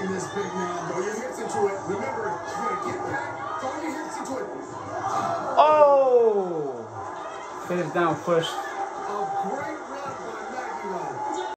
using this big man. Throw your hips into it. Remember, you gotta get back. Throw your hips into it. Oh! Face down push. A great